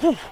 Whoa!